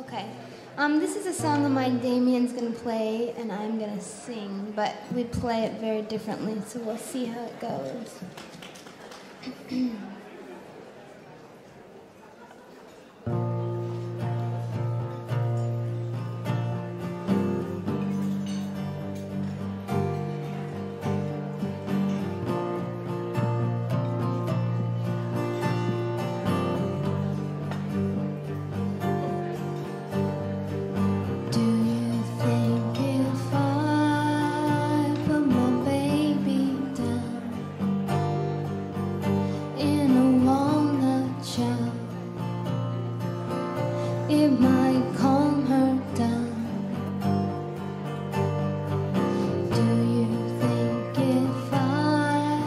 Okay. Um, this is a song of mine Damien's gonna play and I'm gonna sing, but we play it very differently, so we'll see how it goes. it might calm her down. Do you think if I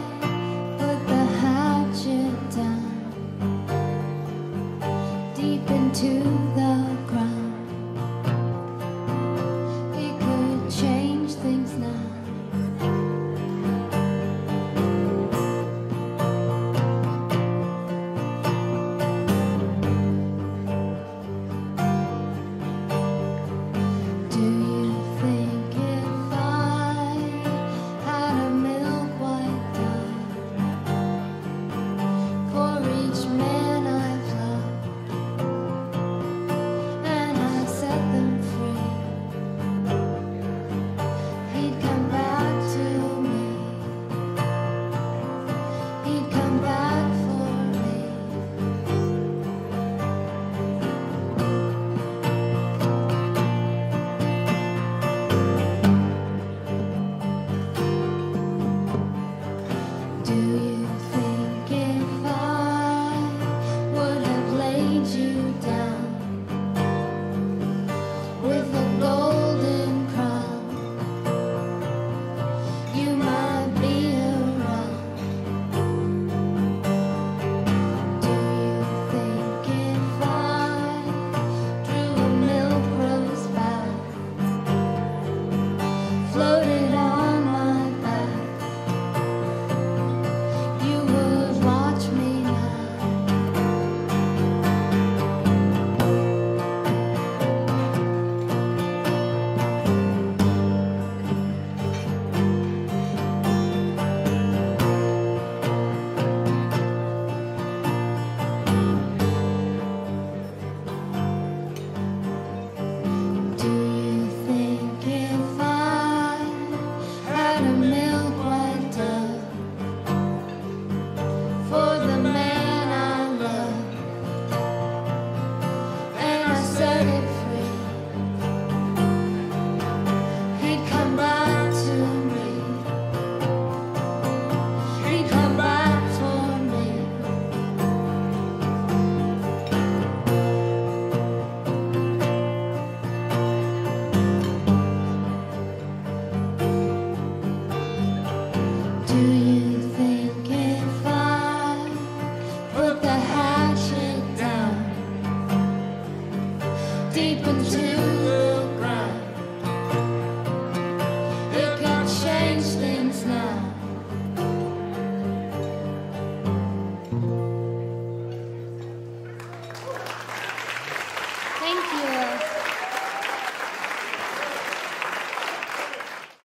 put the hatchet down deep into the deep into